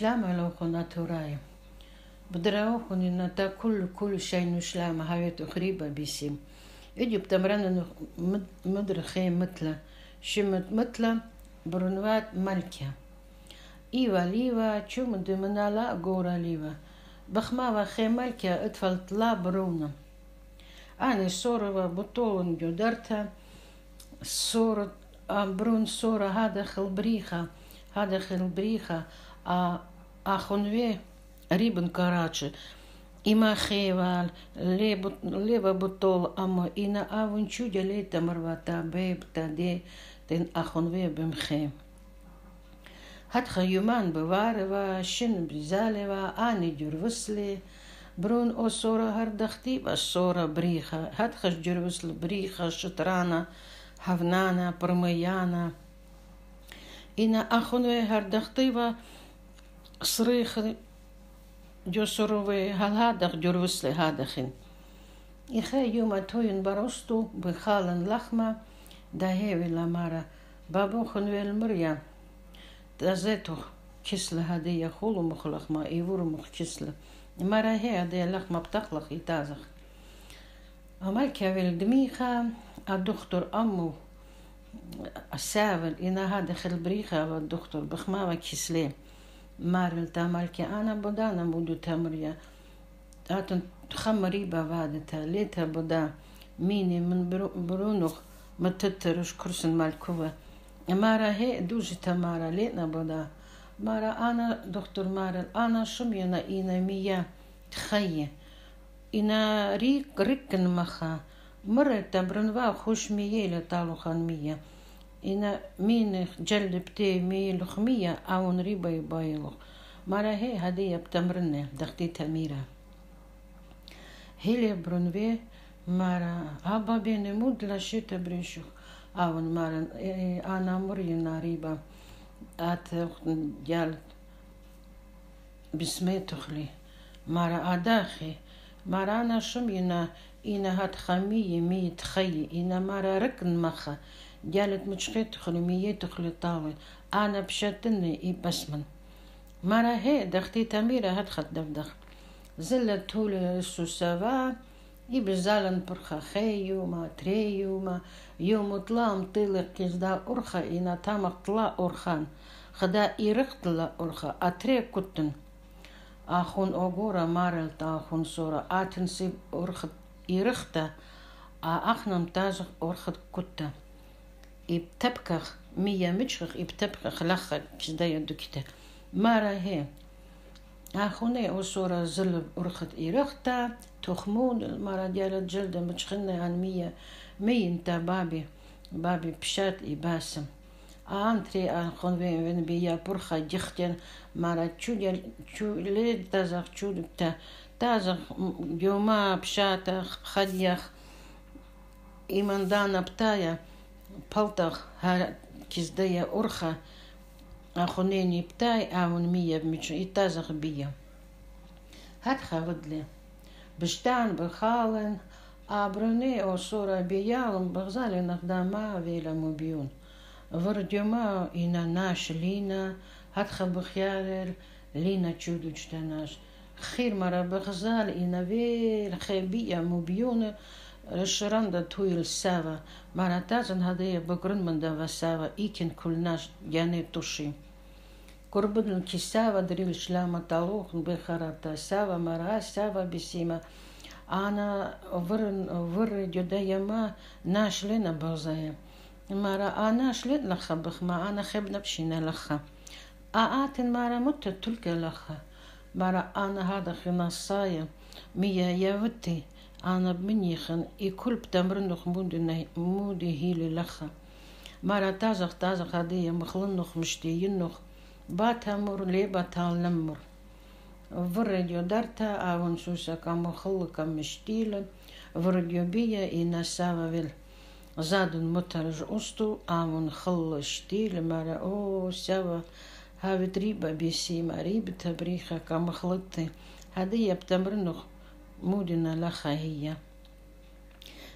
نشلامة لو كنا تراي بدراو كنا تا كل كل شيء نشلامة هايت قريبة بيسيم إجي بتمرن مدر خي مثلا شمت مثلا برنوات ملكة إيوا ليوا شو مدمنا لا غورا ليوا بخما خي ملكة اتفلت لا برونا أنا صورة بطول جدرتها صورة برون صورة هذا خلبريخة هذا خلبريخة Ахунве, Рибен караче Карачи, Имахевал, Лева Бутол Амо, Ина Авунчудя Лейта Марвата, Бейб Таде, Тен Ахунве Бемхе. хат хаюман Баварева, Шин Бризалева, Ани Дюрвысли, брон Осора Гардахти, Басора Бриха, Хатха Дюрвысли Бриха, Шатрана, Хавнана, Пармаяна. Ина Ахунве Гардахтива, Бриха, srikh جسروي هل هادخ جروس لهادخن إخي يوم توين برستو بخالن لخمة دهيوي لمارا بابو خنويل مريا دازيتو كسلة هدية خولو مخلخما إيورو مخ كسلة مرا هي هدية لخمة بتخلق يتازخ أمال كاويل دميخا الدكتور أمو الساول إنا هذا خلبريخا والدكتور بخما وكسلين مارل تامل كي أنا بدانا بودو تمريا أتن خمري بوادتا ليتا بدا ميني من برونخ متترش كرسن مالكوة مارا هي دوجي تمارا لينا بدا مارا أنا دكتور مارل أنا شمينا إنا ميا تخيي إنا ريك ريكن مخا مرة تبرنوا خوش مية لتالو مية إنا مين جلد بتي مي لخمية أو نريبا يبايلو مرة هي هدية بتمرنة دختي تميرة هيلي برونوي مرة أبا بين مود لشيت بريشو أو مرة أنا مرينا ريبا أت جلد بسمي تخلي مرة أداخي مرة أنا شمينا إنا هات خمية مية تخيي إنا مرة ركن مخا جالت مشخي تخلي مية تخلي طاول أنا بشتني إي بسمن مرة هي دختي تميرة هدخت دفدخ زلت طول السوسافا إي بزالن برخا خي يوما تري يوما يوم طلام طلق كزدا أرخا إنا تامق طلا أرخان خدا إيرخت لا أرخا أتري كتن أخون أغورا مارل تاخون سورا آتن سيب أرخت إيرختا أخنم تازخ أرخت كتا إبتبكخ مية مجخخ إبتبكخ لخا كزدا يدكتا مارا هي أخوني أسورة زلب أرخت إيرختا تخمون مرة ديال جلد متشخنة عن مية مين تا بابي بابي بشات إباسم أنتري أخون وين وين بيا برخة جختين مرة تشو ديال تشو ليد تازخ تشو بتا تازخ يوما بشاتخ خديخ إيمان دانا بتايا بلتخ ها كزدية أرخة أخونيني بتاي أون مية بمتشو إتازخ بيا هات خاودلي بشتان بخالن أبروني أو صورة بيالم بغزالي نخداما فيلا مبيون ورديوما إنا ناش لينا هات خبخيارل لينا تشودو جتناش خير مرة بغزال إنا فيل خيبية مبيون رشراندا تويل سافا مرة تازن هدايا بقرن من دوا سافا إيكن كلناش جاني توشي قربن كسافا دريل شلاما تالوخ بخارتا سافا مرة سافا بسيما أنا ورن ور جدا ما ناش لنا بغزايا مرة أنا شلت لخا بخما أنا خبنا بشينا لخا آتن مرة مت تلك لخا مرة أنا هذا خناصايا أنا بمنيخن إكل بتمرن مودي مودي هيلي لخا مرة تازخ تازخ هدية مخلنخ مشتيين نخ باتا مر لي باتا لمر ورجو دارتا أون سوسا كم خلق مشتيل ورجو بيا إنا سافا زادن مترج أستو أون خل شتيل مرة أو سوا هاوي تريبا بيسي مريب تبريخة كم خلقتي هدية بتمرنخ مودنا لخا هي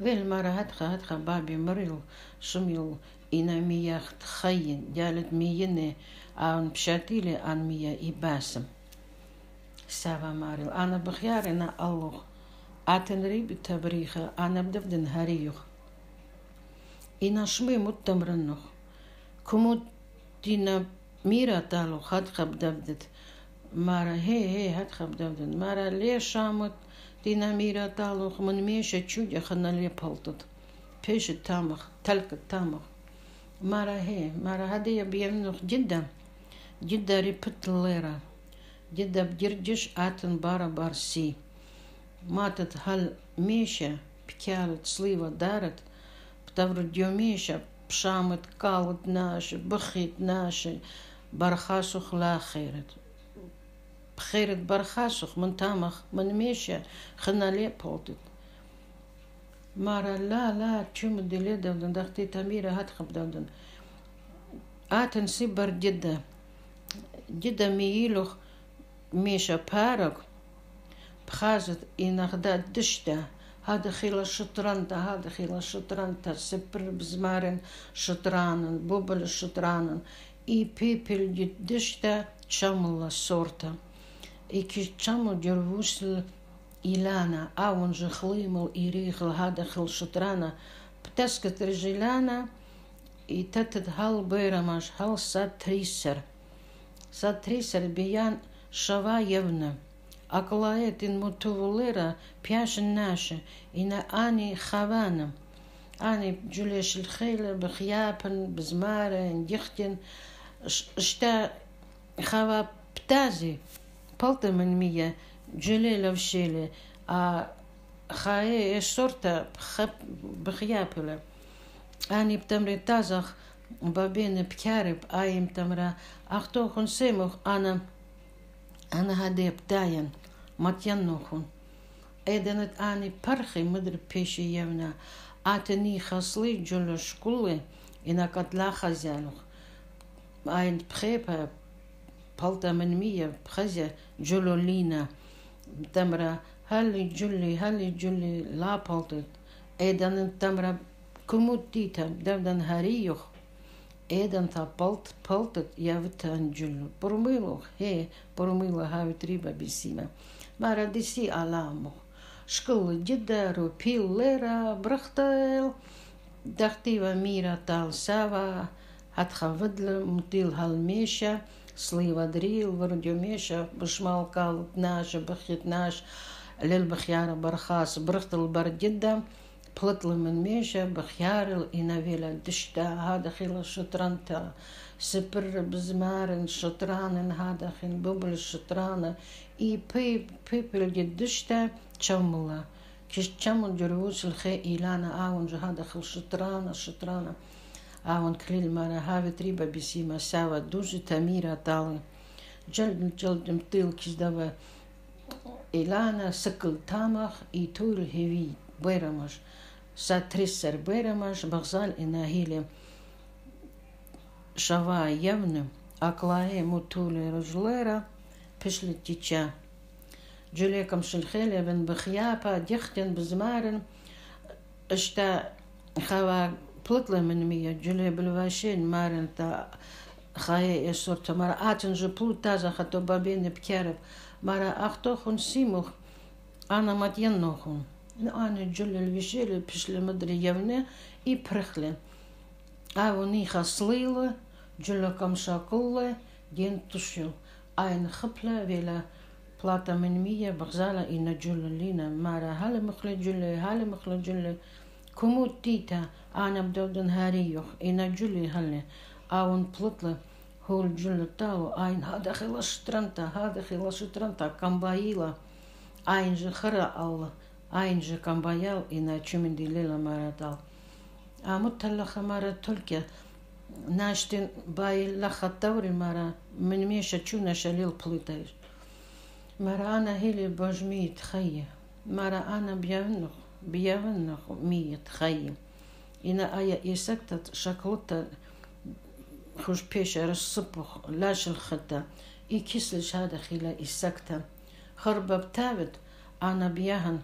ويل مرة هدخا هدخا بابي مريل شميل ina miyacht chayin, dialet miyene, an pshatile an miya ibasem. Sava maril, ana bachjare na alloch, aten ribi tabricha, ana bdevden harioch. Ina shme muttamran noch. Kumut dina mira talo had chabdavdet. Mara he he had chabdavdet. Mara le shamut dina mira talo man mesha chudja khana le paltot. Peshe tamach, talka tamach. Mara he, mara hadi ya biyan noch jidda. Jidda ripet lera. Jidda bdirdish aten bara bar si. Матът хал меша, пкялът слива дарат, птаврудьо меша, пшамет калът наше, бахит наше, бархасух лахерет. بخيرت برخاسخ من تامخ من ميشا خنا لي بولتت مارا لا لا تشوم دلي دودن دختي تميرة هات خب دودن آتن سيبر جدا جدا ميلوخ ميشا بارك بخازت إنغدا دشتا هذا خيلا شطرانتا هذا خيلا شطرانتا سبر بزمارن شطرانن بوبل شطرانن إي بيبل دشتا تشاملا сорта. и кичаму дервусл Илана, а он же хлымал и рихл гада шатрана, птаскат режеляна, и тетет хал бэрамаш, Трисер сатрисер. Сатрисер биян шаваевна, аклаэт ин мутувулера пяшен наши, и на ани хавана. Ани джулия шельхейлер, бхьяпен, бзмара, дихтин, шта хава птази. بلطة من مية جليلة وشيلة آ خاي شرطة بخب بخيابلة أني بتمري تازخ بابين بكارب آيم تمرا أختو خن سيمخ أنا أنا هدي بتاين متينوخن إدنت أني برخي مدر بيشي يونا أتني خصلي جل شكولي إنا كتلا خزانوخ أين بخيبها بالتا من مية بخزة جلو لينا تمرة. هل جلي هل جلي لا بالتا أيضا التمرة كموتيتا دمدا هريوخ. أيضا تا بالت بالتا يابتا جلو برميلو هي برميلو هاو تريبا بسيما. مارا دي سي علامو شكل جدارو بيل ليرا برختيل. دختيوا ميرا تال ساوا. هتخفضل مطيل هالميشا. слива дрил вардюмеша бышмалкал днаш бахитнаш лил бахяра бархас брхтл бардидда بلطل من ميشة بخيار الإنافيلا دشتا هذا خيل شطرانتا سبر بزمارن شطرانن هذا خيل ببل شطرانا إي بي بيبل دشتا تشملا كش تشمل جروس الخي إلانا آون هذا خيل شطرانا شطرانا a onklil mara havet riba bisima sava duži tamira tala. Dželdim dželdim til kizdava elana sakıl tamah i tuil hevi beramash. Sa trisar beramash bagzal enahile шава явным, аклае мутуле рожлера пишли тича. Джулекам шельхеле вен бахьяпа, дехтен безмарен, что хава بلطلة من مية جولي بالواشين مارن تا خاية يسورتا مرا آتن جو بلو تازا خطو بابين بكارب مرا أختوخن سيموخ أنا ماتينوخن أنا جولي الوشيل بشل مدري يونا إي برخلن أو نيخا صليلة جلكم شاكولة دين تشيل أين خبلة ولا بلاتا من مية بغزالة إن جل لينا مارا هلا مخلة جل هلا مخلة جل كمو تيتا أنا بدودن هاريوخ إن جل هلا أون بلطلة هول جل تاو أين هذا خلا شترنتا هذا خلا شترنتا كامبايلا أين جخرا الله أين جكامبايال إن چمن دي ليلا مارا دال أمتلخ مارا تلكي наштин бай лахатаври мара من ميشا چونا شليل بليتايش مرا أنا هيلي بجمي تخيي مرا أنا بيانخ بيعمية خيم إنا آية إيسكتة شكلتة خوش بيش الصبخ لاش الخدة. إي كيسلش هذا خلا إيسكتة خربة بتابت أنا بيهن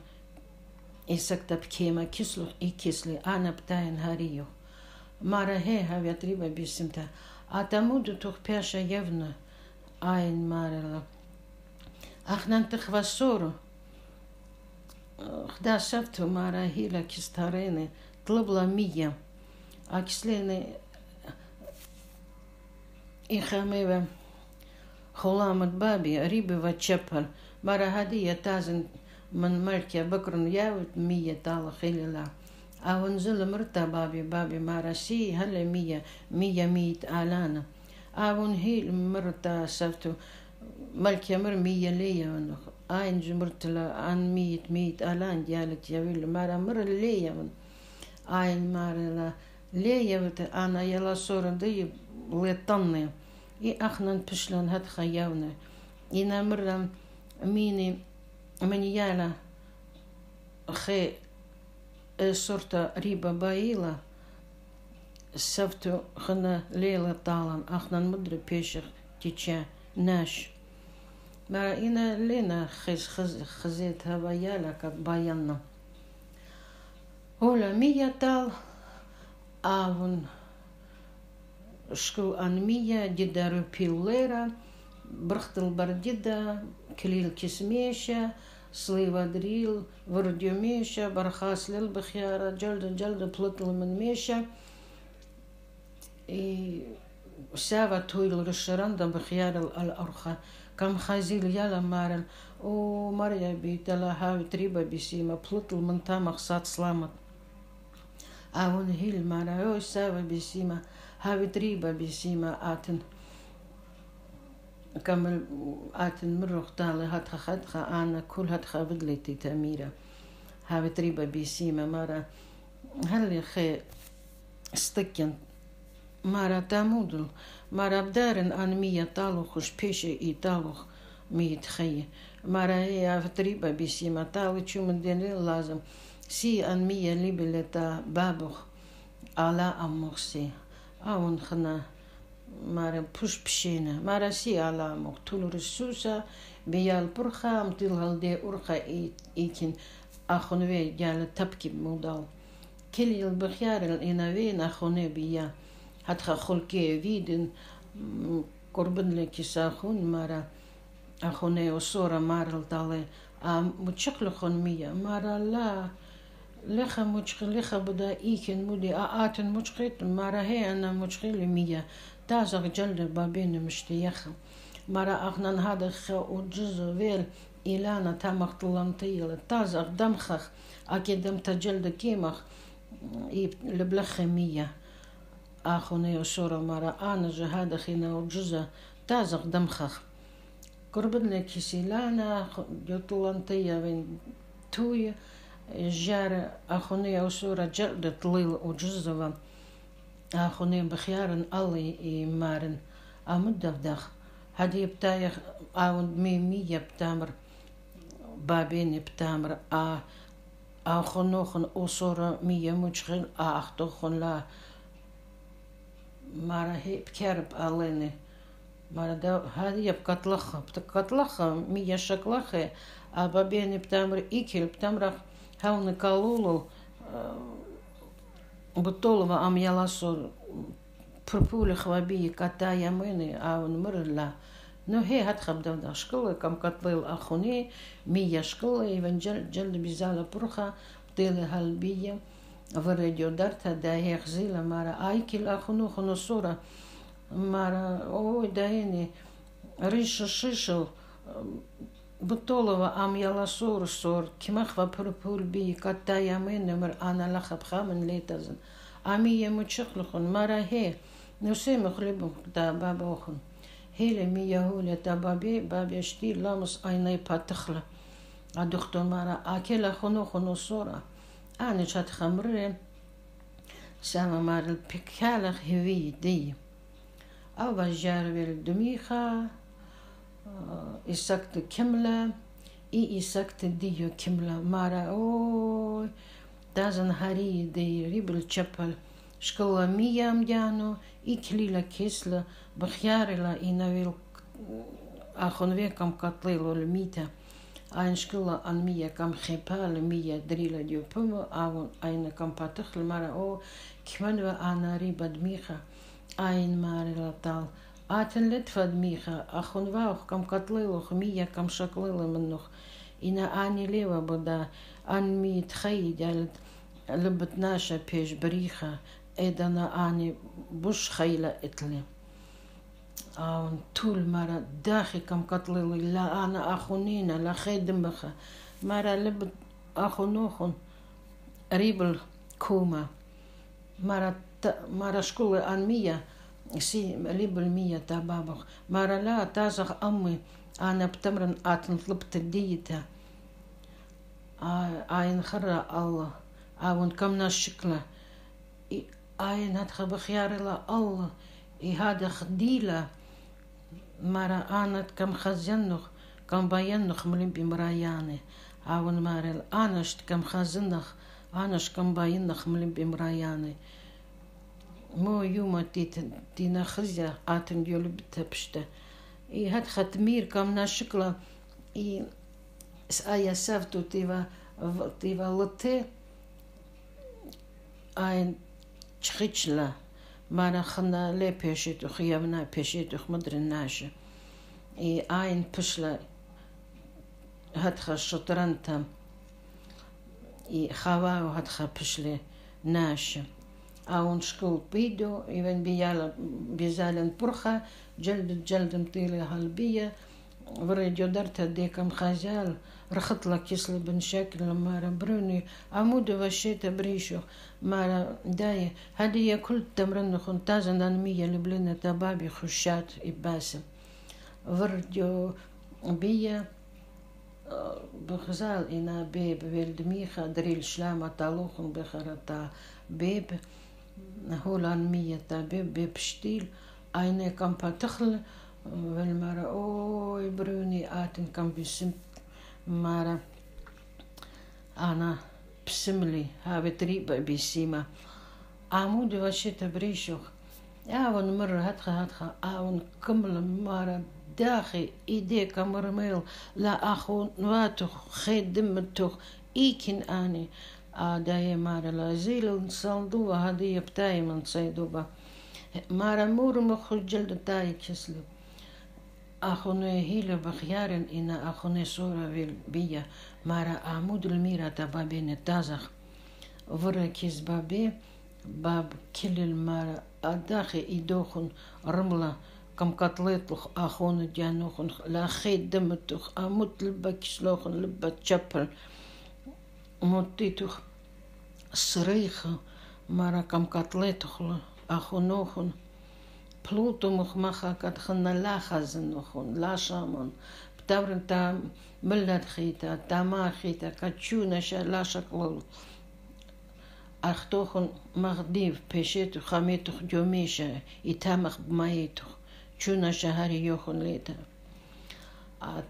إيسكتة بكيما كيسلو إي كيسلي أنا بتاين هاريو. مرة هي هاوية تريبا بيسمتا أتمود تخ بيش يفنا آين مارلا أخنا تخفى الصورة خدا شفته مراهيلا كستاريني طلب لها مية أكسليني إخاميبا خلامة بابي قريبي واتشبر مرة هدية تازن من ملكي بكر ياوت مية تالا خيلي أون نزل مرتا بابي بابي مارسي هلا مية مية ميت آلانا أون نهيل مرتا سفتو ملكي مر مية ليا أين алан أن ميت ميت ألان ле يقول مرة مرة ليا أين مرة ليا أنا يلا ле دي и إي أخنا بشلن هاد и إنا مرة ميني من يالا риба талан Maar ina lena gis gezet hawaya lakat bayanna. Hola mia а avun шку анмия дидару пиллера брхтыл бардида клил кисмеша слива дрил вардюмеша бархаслил бхяра джалда джалда плытыл минмеша и сава туйл решеранда бхярил ал арха كم خازيل يالا مارن. أو مريا بيتلا هاوي تريبا بيسيما. بلطل من تامخ سات سلامت. آون هيل مارا. أو ساوا بيسيما. هاوي تريبا بيسيما. آتن. كمل. آتن مروخ تالي هاتخا خدخا آنا كل هاتخا بدلتي تأميرا. هاوي تريبا بيسيما مارا. هل خي؟ استكين مارا تامودل مارا بدارن آن مية تالوخ وش بيشي اي تالوخ مية خي مارا هي هاوي تريبا بيسيما تالي چو من ديني لازم سي آن مية لبلتا بابوخ على أموخسي أون خنا mare push pshina mara si ala mok tulur susa beyal purha am til halde urha ikin akhonve gal tapki modal كل البخيار الإنوين أخوني بيا حتى خلقي فيدن قربن لك ساخون مرا أخوني وصورة مارل تالي متشكل خون مية مرا لا لخا متشكل لخا بدا إيكن مودي آتن متشكل مرا هي أنا متشكل مية تازغ جلد مشتيخة مرا أغنان هذا خا وجزو ويل إلانا تامخ طلانتيل تازغ دمخخ أكيد دم تجلد كيمخ ахуна иошора мара анажа хадахина уджуза тазах дамхах. Курбанна киселяна ютулантыя вен туя жара ахуна иошора джарда тлыл уджузава ахуна бахьяран алли и марин. Амуддавдах. Хади ептаях аунд ми ми ептамр. Бабен ептамр. А ахунохын осора ми емучхин. Ахтохын ла maar heb kerp alleen. Maar да я в котлаха, так котлаха, мия шаклаха, а бабене птам икель, птам рах хауны калулу, э, бутолова амьяласо, пурпули хваби, ката ямыны, а он мырла. Ну хе хат хабдав да кам котлыл ахуни, мия школы, иван джалда бизала пурха, птылы халбия, ورډیو درته د هغزله مار ایکل اخونو خونو سوره مار او دایني ریش ششل بتولوا ام یلا سور سور کیمخ و پرپول بی کتا یم نمر انا لخب خامن لیتازن امی یم چخل خون مارا هی نو سی مخلب دا بابا خون هیله می یهول تا بابی بابی شتی لامس اینای پتخله ا دختر مارا اکل خونو خونو أدختو مرا أكلا خنو خنو صورة أنا شات خمرين سما مار البكالخ هوي دي أو جاربي الدميخة إسكت كملة إي إسكت ديو كملة مارا أوي دازن هاري دي ريبل تشبل شكلا ميام ديانو إي كليلا այնշկլը անմիա կամ խեփալը միա դրիլը դյուփումը ավոն այն կամպատը խլմարա օ քմնվա անարի բադմիխա այն մարելա տալ աթեն լետ ֆադմիխա ախունվախ կամ կատլելոխ միա կամ շակլելը մնոխ ինա անի լեва բոդա անմի տխայի դալտ լբտնաշա пеш բրիխա эдана ани буш хайла этли أون طول مرة كم مقتلي لا أنا أخونينا لا خدم بخا مرة لب أخونوخن ريبل كوما مرة مرة شكول أن مية سي ريبل مية تا بابخ مرة لا تازخ أمي أنا بتمرن أتنطلبت الديتا أين خرى الله. أون كمنا شكلا أين هتخبخ ياري الله. إي هذا خديلة مرا آنت كم خزنخ كم بينخ ملين بمراياني أون مارل آنشت كم خزنخ آنش كم بينخ ملين بمراياني مو يوم تيت تينا خزيا آتن يولي بتبشته إي هاد ختمير كم نشكله إي آيا سفتو من خنده لی پیشی تو خیاب نه پیشی تو خمدر نیست. ای این پشل هد خش شترن تام. ای خواب و هد خب پشل نیست. آون شکل پیدو، این بیال بیزالن پرخه جلد جلدم تیله حلبیه. يدرت ديكم خزال رخط لك كسل بن شكل مارا بروني عمود وشيت بريشو مارا داي هذه كل تمرن خن تازن أنا مية لبلنا تبابي خشات إباسم ورديو بيا بخزال إنا بيب ويلدميخا دريل شلامة تالوخن بخرتا بيب هولان مية تا بيب بيب شتيل أين كم بتخل Wel maar, oei, Bruni uit een kambusim. Maar, Anna, psimli, hebben drie bij Bissima. Amoede was je te brisjoch. Ja, want murr had gehad, aan kummelen, maar dagen, idee kamermeel. La achon, wat toch, geen me toch, ikin ani. a daye maar la ziel. Ons al dova, dat ie op tijd man zei салдува Maar ептайман сайдуба. Мара мурмаху tijdjes тайкислю. أخوني هيلا بخيارن إن أخوني صورة بيا مرة عمود الميرة تبابين التازخ ورا كيز بابي باب كل المرة أداخي إيدوخن رملة كم كتليتلخ أخون جانوخن لا خيد دمتخ أموت لبا كسلوخن لبا تشبل موتيتخ الصريخة مرة كم كتليتخ أخونوخن Pluto macha kat khna la khazn khun la shamon btavren ta ملت خيتا تاما خيتا كاتشونا شا لا شكل أختوخن مغديف بيشيتو خاميتو جوميشا إتامخ بمايتو تشونا شهري يوخن ليتا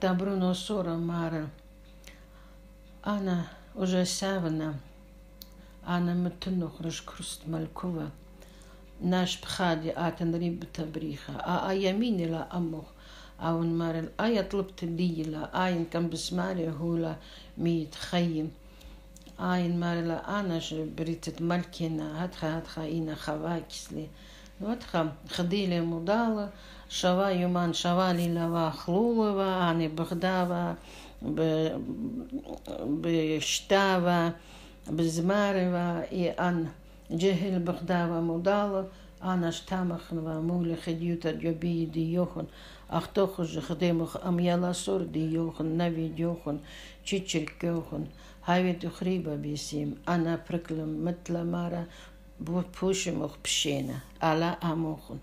تابرونو صورة مارا أنا уже سافنا أنا متنوخ رش كرست ملكوة ناش بخادي آتن ريب تبريخة آ يميني لا أموخ أون مارل آية طلبت لي لا آين كان بسماري هولا ميت خيم آين مارل أنا بريتت ملكينا هاتخا هاتخا إينا خواكسلي واتخا خديلي مدالة شوا يومان شوالي لوا خلولوا آني بغداوا بشتاوا بزماروا إي أن جهل بغداوا مدالة أنا شتامخن ومولي خديوتا جوبي دي يوخن أختوخ خديمخ أم يلا صور دي يوخن نبي ديوخن تشيتشرك يوخن هاي تخريبا بيسيم أنا بركلم مثل مارا بوشمخ بشينا على أموخن